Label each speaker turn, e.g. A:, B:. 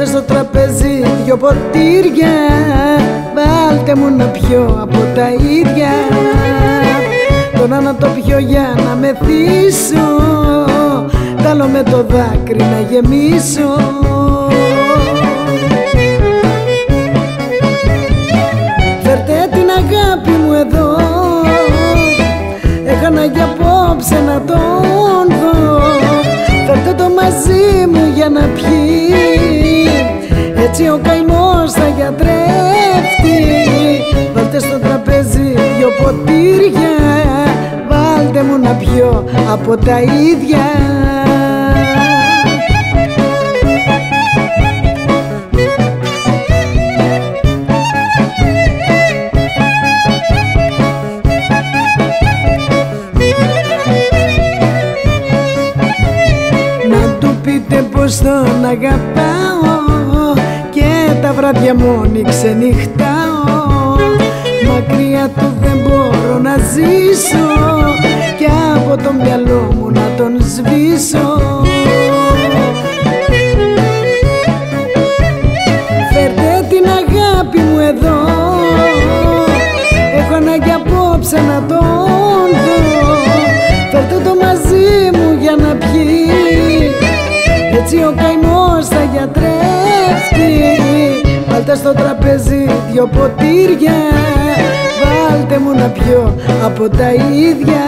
A: Βάλτε στο τραπέζι δυο ποτήρια. Βάλτε μου να πιω από τα ίδια. Τώρα να το πιω για να μεθύσω Τ' άλλο με το δάκρυ να γεμίσω. Φέρτε την αγάπη μου εδώ. Έχανα για απόψε να τον δω. Φέρτε το μαζί μου για να πιει Έτσι ο καημός θα γιατρεύει Βάλτε στο τραπέζι δυο ποτήρια. Βάλτε μου να πιω από τα ίδια. Πείτε πως τον αγαπάω. και τα βράδια μόνη ξενυχτάω. Μακριά του δεν μπορώ να ζήσω. Και από το μυαλό μου να τον σβήσω Βάλτε στο τραπέζι δυο ποτήρια. Βάλτε μου να πιω από τα ίδια